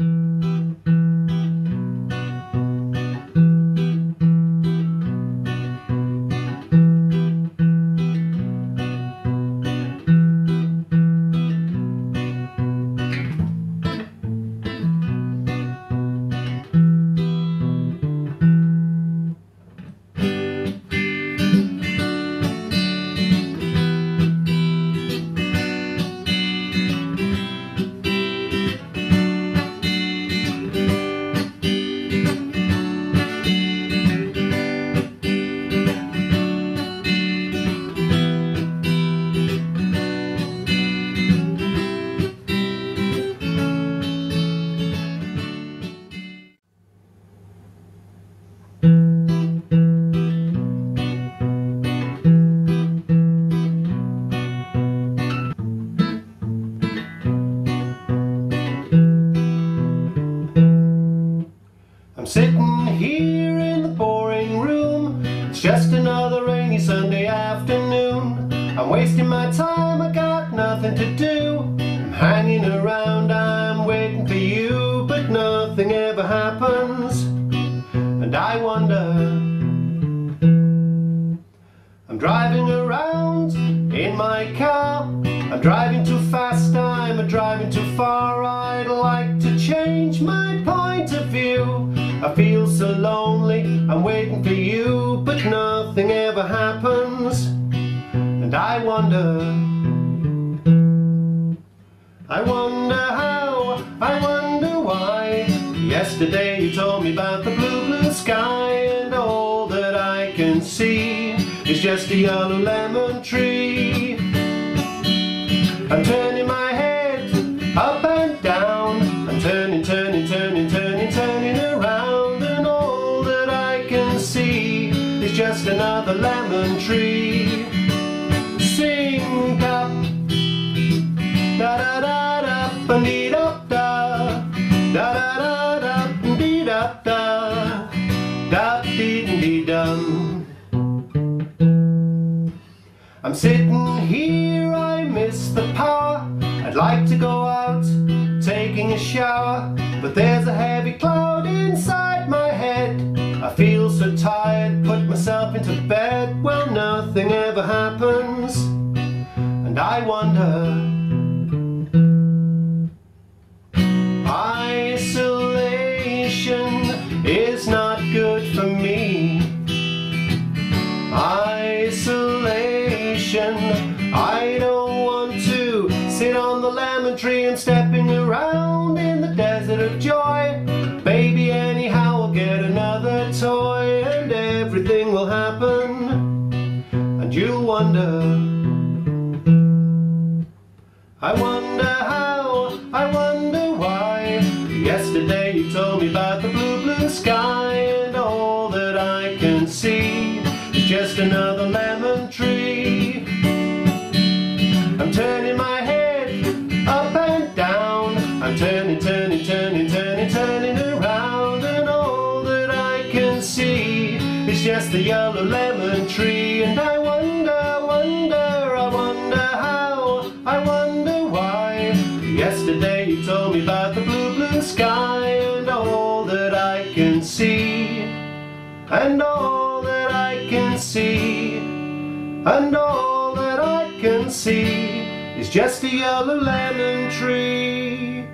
I'm my time, I got nothing to do. I'm hanging around, I'm waiting for you, but nothing ever happens. And I wonder. I'm driving around in my car. I'm driving too fast, I'm driving too far. I'd like to change my point of view. I feel so lonely, I'm waiting for you, but nothing ever happens. And I wonder, I wonder how, I wonder why. Yesterday you told me about the blue, blue sky, and all that I can see is just a yellow lemon tree. I'm turning my head up and down. I'm turning, turning, turning, turning, turning around. And all that I can see is just another lemon tree. Da da da da da da dee dee dum. I'm sitting here, I miss the power. I'd like to go out, taking a shower, but there's a heavy cloud inside my head. I feel so tired, put myself into bed. Well, nothing ever happens, and I wonder. On the lemon tree and stepping around in the desert of joy. Baby, anyhow, I'll get another toy and everything will happen. And you'll wonder. I wonder how, I wonder why. Yesterday you told me about the blue, blue sky, and all that I can see is just another lemon a yellow lemon tree. And I wonder, wonder, I wonder how, I wonder why. Yesterday you told me about the blue, blue sky, and all that I can see, and all that I can see, and all that I can see is just a yellow lemon tree.